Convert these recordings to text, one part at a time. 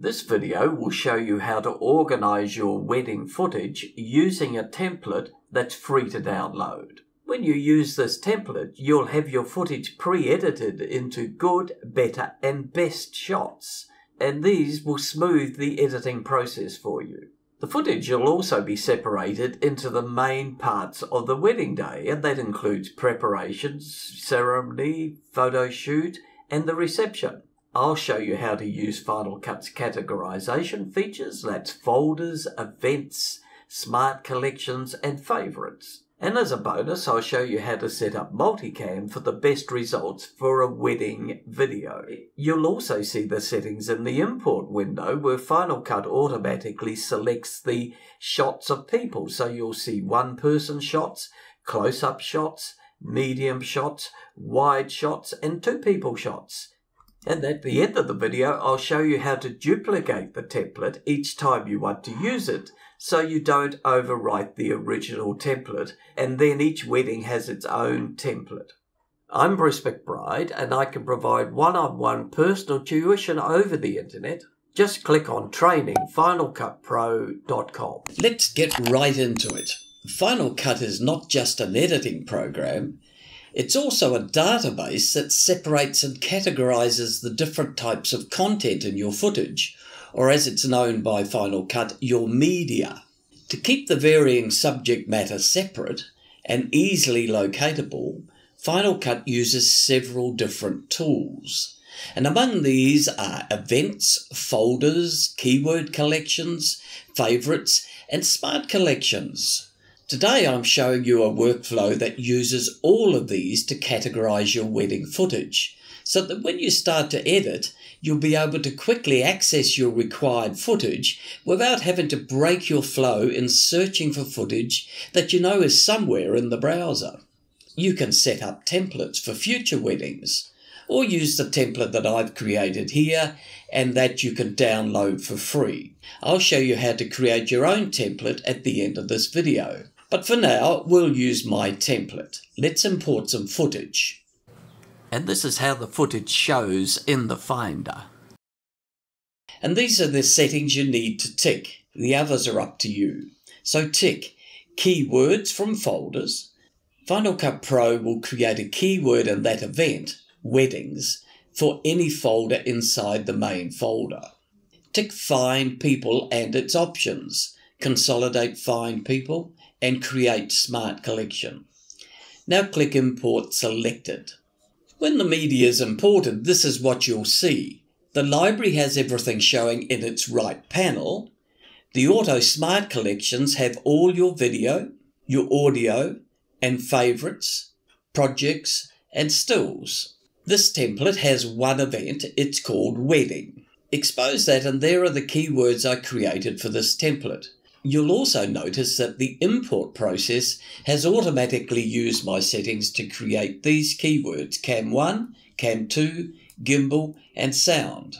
This video will show you how to organize your wedding footage using a template that's free to download. When you use this template, you'll have your footage pre-edited into good, better and best shots, and these will smooth the editing process for you. The footage will also be separated into the main parts of the wedding day, and that includes preparations, ceremony, photo shoot, and the reception. I'll show you how to use Final Cut's categorization features, that's folders, events, smart collections, and favorites. And as a bonus, I'll show you how to set up multicam for the best results for a wedding video. You'll also see the settings in the import window where Final Cut automatically selects the shots of people. So you'll see one person shots, close up shots, medium shots, wide shots, and two people shots. And at the end of the video, I'll show you how to duplicate the template each time you want to use it so you don't overwrite the original template and then each wedding has its own template. I'm Bruce McBride and I can provide one-on-one personal tuition over the internet. Just click on training finalcutpro.com. Let's get right into it. Final Cut is not just an editing program, it's also a database that separates and categorizes the different types of content in your footage or as it's known by Final Cut, your media. To keep the varying subject matter separate and easily locatable, Final Cut uses several different tools. And among these are events, folders, keyword collections, favorites, and smart collections. Today I'm showing you a workflow that uses all of these to categorize your wedding footage so that when you start to edit, you'll be able to quickly access your required footage without having to break your flow in searching for footage that you know is somewhere in the browser. You can set up templates for future weddings or use the template that I've created here and that you can download for free. I'll show you how to create your own template at the end of this video. But for now, we'll use my template. Let's import some footage. And this is how the footage shows in the Finder. And these are the settings you need to tick. The others are up to you. So tick keywords from folders. Final Cut Pro will create a keyword in that event, weddings, for any folder inside the main folder. Tick Find People and its options. Consolidate Find People and create Smart Collection. Now click Import Selected. When the media is imported, this is what you'll see. The library has everything showing in its right panel. The Auto Smart Collections have all your video, your audio, and favorites, projects, and stills. This template has one event, it's called Wedding. Expose that and there are the keywords I created for this template. You'll also notice that the import process has automatically used my settings to create these keywords Cam1, Cam2, Gimbal and Sound.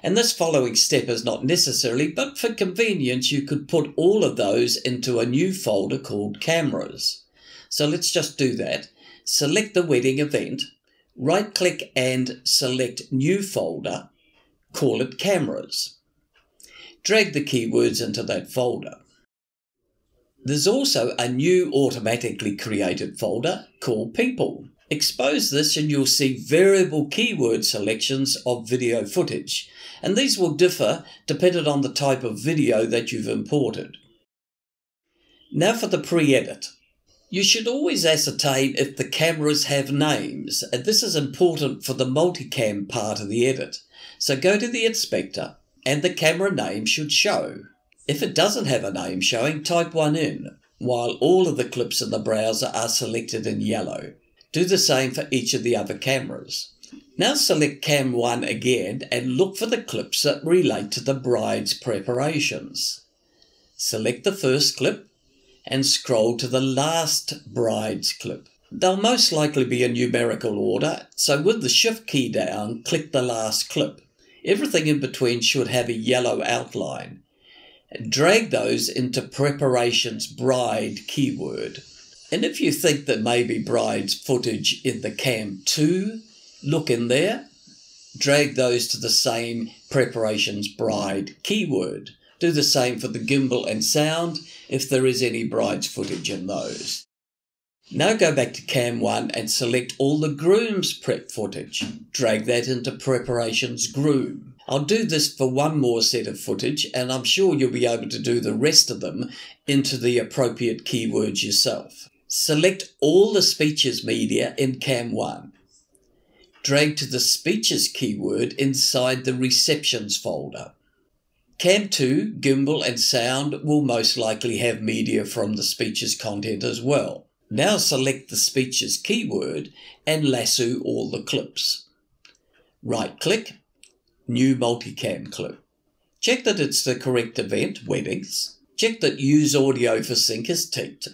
And this following step is not necessary, but for convenience you could put all of those into a new folder called Cameras. So let's just do that. Select the wedding event, right click and select New Folder, call it Cameras drag the keywords into that folder. There's also a new automatically created folder called People. Expose this and you'll see variable keyword selections of video footage, and these will differ depending on the type of video that you've imported. Now for the pre-edit. You should always ascertain if the cameras have names, and this is important for the multicam part of the edit. So go to the inspector and the camera name should show. If it doesn't have a name showing, type one in, while all of the clips in the browser are selected in yellow. Do the same for each of the other cameras. Now select Cam 1 again and look for the clips that relate to the bride's preparations. Select the first clip and scroll to the last bride's clip. They'll most likely be in numerical order, so with the Shift key down, click the last clip. Everything in between should have a yellow outline. Drag those into preparations bride keyword. And if you think that maybe bride's footage in the cam 2, look in there. drag those to the same preparations bride keyword. Do the same for the gimbal and sound if there is any bride's footage in those. Now go back to Cam 1 and select all the groom's prep footage. Drag that into preparations groom. I'll do this for one more set of footage and I'm sure you'll be able to do the rest of them into the appropriate keywords yourself. Select all the speeches media in Cam 1. Drag to the speeches keyword inside the receptions folder. Cam 2, gimbal and sound will most likely have media from the speeches content as well. Now select the speeches keyword and lasso all the clips. Right click new multicam clip. Check that it's the correct event, weddings. Check that use audio for sync is ticked.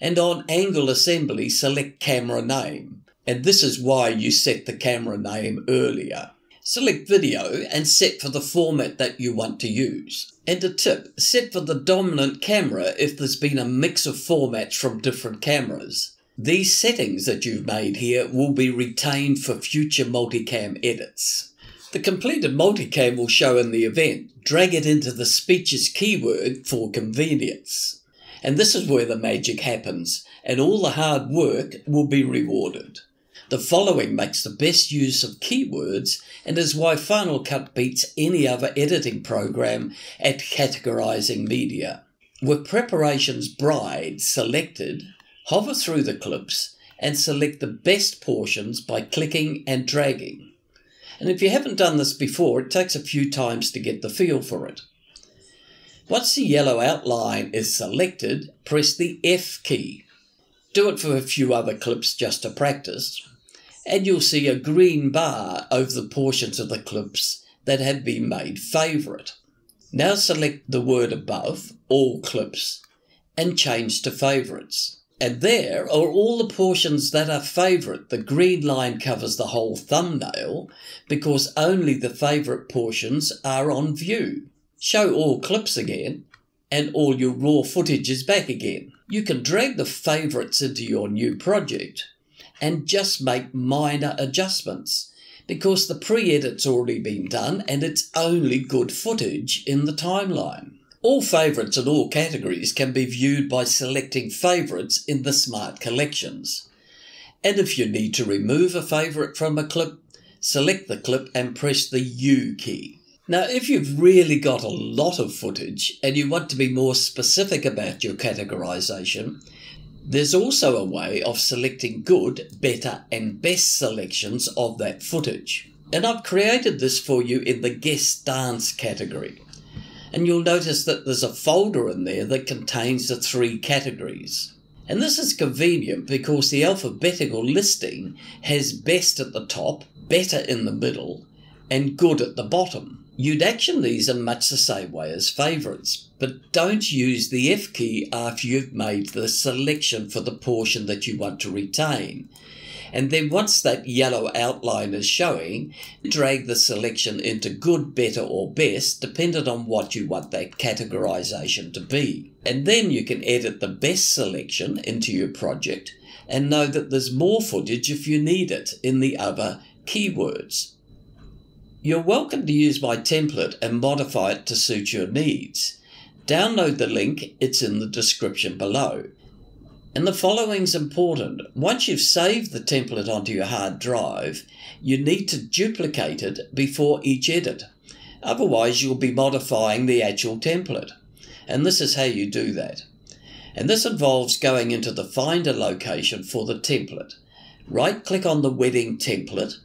And on angle assembly, select camera name. And this is why you set the camera name earlier. Select video and set for the format that you want to use. And a tip, set for the dominant camera if there's been a mix of formats from different cameras. These settings that you've made here will be retained for future multicam edits. The completed multicam will show in the event. Drag it into the speeches keyword for convenience. And this is where the magic happens, and all the hard work will be rewarded. The following makes the best use of keywords and is why Final Cut beats any other editing program at categorizing media. With preparations bride selected, hover through the clips and select the best portions by clicking and dragging. And if you haven't done this before, it takes a few times to get the feel for it. Once the yellow outline is selected, press the F key. Do it for a few other clips just to practice, and you'll see a green bar over the portions of the clips that have been made favourite. Now select the word above, All Clips, and change to Favourites. And there are all the portions that are favourite. The green line covers the whole thumbnail because only the favourite portions are on view. Show all clips again and all your raw footage is back again. You can drag the favourites into your new project and just make minor adjustments because the pre-edit's already been done and it's only good footage in the timeline. All favourites in all categories can be viewed by selecting favourites in the Smart Collections. And if you need to remove a favourite from a clip, select the clip and press the U key. Now, if you've really got a lot of footage and you want to be more specific about your categorization, there's also a way of selecting good, better, and best selections of that footage. And I've created this for you in the guest dance category and you'll notice that there's a folder in there that contains the three categories. And this is convenient because the alphabetical listing has best at the top, better in the middle, and good at the bottom. You'd action these in much the same way as favourites, but don't use the F key after you've made the selection for the portion that you want to retain. And then once that yellow outline is showing, drag the selection into good, better or best, depending on what you want that categorisation to be. And then you can edit the best selection into your project and know that there's more footage if you need it in the other keywords. You're welcome to use my template and modify it to suit your needs. Download the link, it's in the description below. And the following's important. Once you've saved the template onto your hard drive, you need to duplicate it before each edit. Otherwise, you'll be modifying the actual template. And this is how you do that. And this involves going into the Finder location for the template. Right click on the wedding template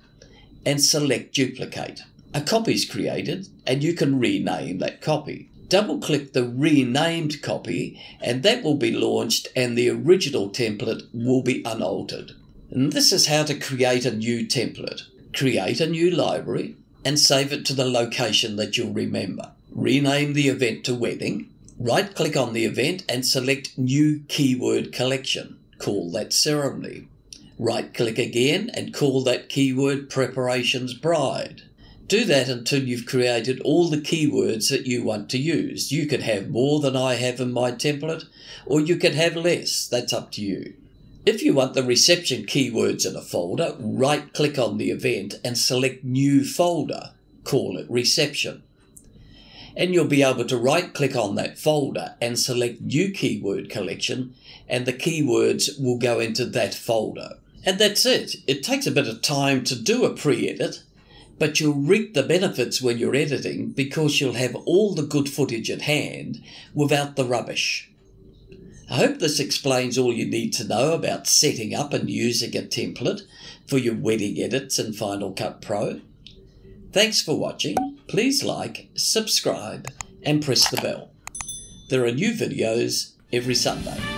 and select Duplicate. A copy is created and you can rename that copy double click the renamed copy and that will be launched and the original template will be unaltered. And this is how to create a new template. Create a new library and save it to the location that you'll remember. Rename the event to wedding. Right click on the event and select new keyword collection. Call that ceremony. Right click again and call that keyword preparations bride. Do that until you've created all the keywords that you want to use. You can have more than I have in my template, or you can have less. That's up to you. If you want the reception keywords in a folder, right click on the event and select New Folder. Call it Reception. And you'll be able to right click on that folder and select New Keyword Collection, and the keywords will go into that folder. And that's it. It takes a bit of time to do a pre edit, but you'll reap the benefits when you're editing because you'll have all the good footage at hand without the rubbish. I hope this explains all you need to know about setting up and using a template for your wedding edits in Final Cut Pro. Thanks for watching. Please like, subscribe, and press the bell. There are new videos every Sunday.